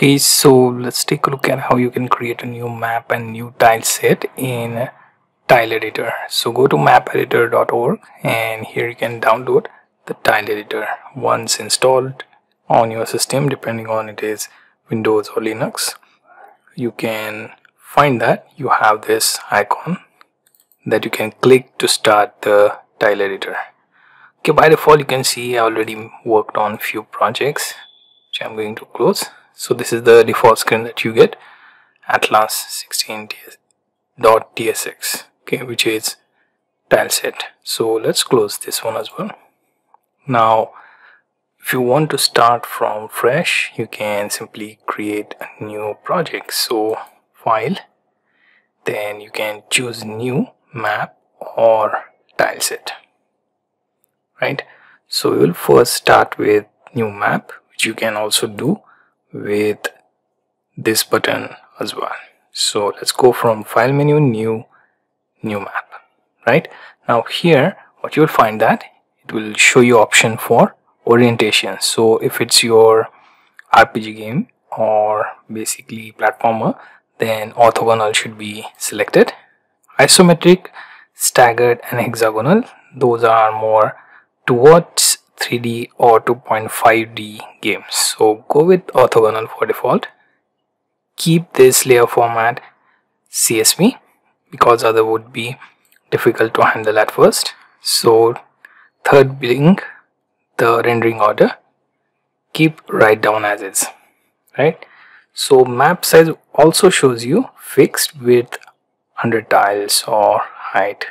okay so let's take a look at how you can create a new map and new tile set in tiled editor. So go to mapeditor.org and here you can download the tiled editor. Once installed on your system depending on it is windows or linux you can find that you have this icon that you can click to start the tiled editor. Okay by default you can see i already worked on few projects which i'm going to close so this is the default screen that you get atlas 16.tsx okay which is tile set. So let's close this one as well. Now if you want to start from fresh you can simply create a new project. So file then you can choose new map or tile set right? So we will first start with new map which you can also do with this button as well. So let's go from file menu new new map right? Now here what you'll find that it will show you option for orientation. So if it's your rpg game or basically platformer then orthogonal should be selected. Isometric staggered and hexagonal those are more towards 3D or 2.5D games. So go with orthogonal for default. Keep this layer format CSV because other would be difficult to handle at first. So third being the rendering order. Keep right down as is. Right. So map size also shows you fixed width 100 tiles or height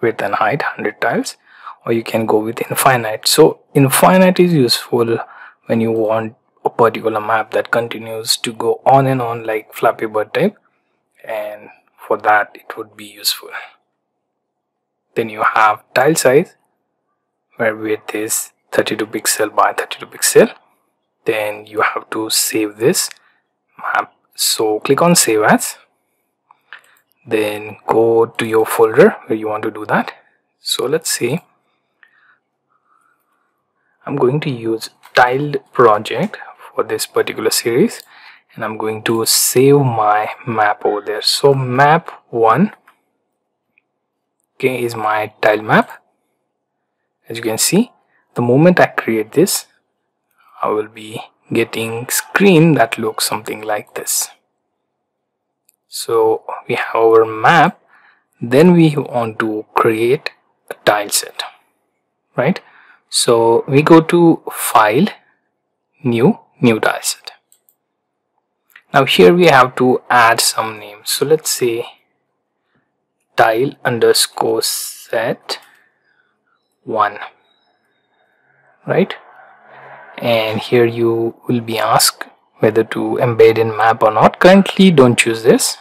width and height 100 tiles or you can go with infinite. So infinite is useful when you want a particular map that continues to go on and on like flappy bird type. And for that it would be useful. Then you have tile size where width is 32 pixel by 32 pixel. Then you have to save this map. So click on save as. Then go to your folder where you want to do that. So let's see I'm going to use tiled project for this particular series and I'm going to save my map over there. So map 1 okay is my tile map. As you can see the moment I create this I will be getting screen that looks something like this. So we have our map then we want to create a tile set right so we go to file, new, new tile set. Now here we have to add some names. So let's say tile underscore set 1 right? And here you will be asked whether to embed in map or not. Currently don't choose this.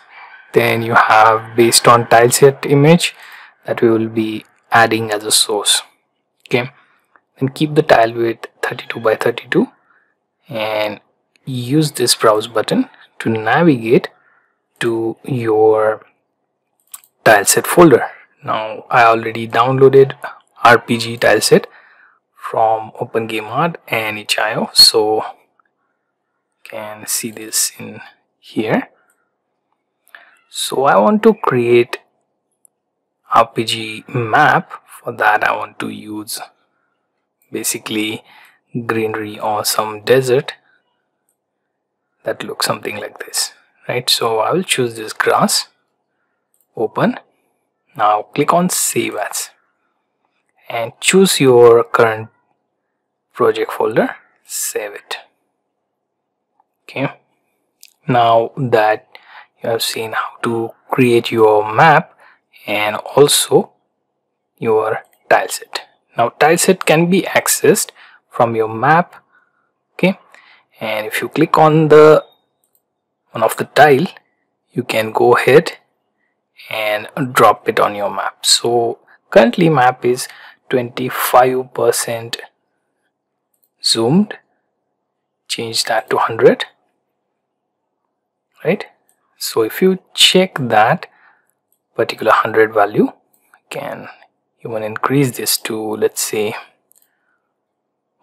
Then you have based on tile set image that we will be adding as a source. Okay and keep the tile width 32 by 32 and use this browse button to navigate to your tileset folder. Now I already downloaded RPG tileset from OpenGameArt and itch.io so can see this in here. So I want to create RPG map. For that I want to use basically greenery or some desert that looks something like this right? So I will choose this grass. Open. Now click on save as and choose your current project folder. Save it. Okay. Now that you have seen how to create your map and also your tile set now tileset can be accessed from your map okay? And if you click on the one of the tile you can go ahead and drop it on your map. So currently map is 25 percent zoomed. Change that to 100 right? So if you check that particular 100 value can you want to increase this to let's say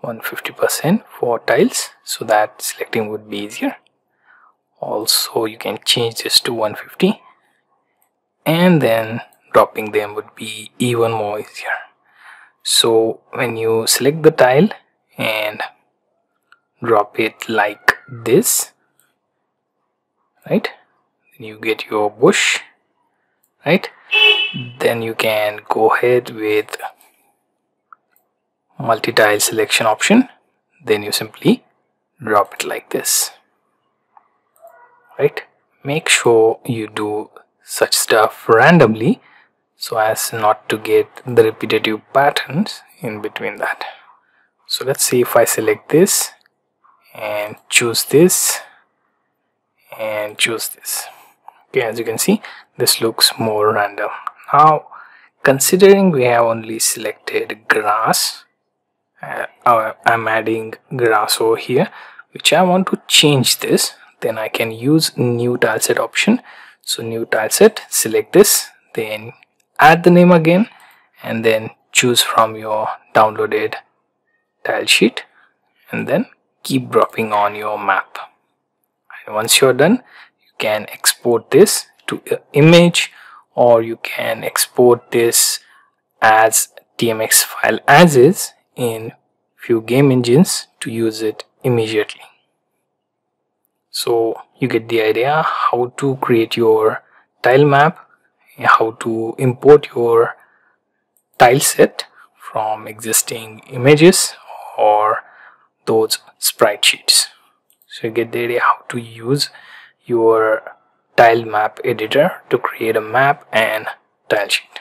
150% for tiles so that selecting would be easier. Also you can change this to 150 and then dropping them would be even more easier. So when you select the tile and drop it like this right you get your bush right then you can go ahead with multi-tile selection option. Then you simply drop it like this. Right? Make sure you do such stuff randomly so as not to get the repetitive patterns in between that. So let's see if I select this and choose this and choose this okay as you can see this looks more random. Now considering we have only selected grass uh, uh I'm adding grass over here which I want to change this. Then I can use new tileset option. So new tileset select this then add the name again and then choose from your downloaded tile sheet and then keep dropping on your map. And once you're done can export this to image or you can export this as tmx file as is in few game engines to use it immediately. So you get the idea how to create your tile map how to import your tile set from existing images or those sprite sheets so you get the idea how to use your tile map editor to create a map and tile sheet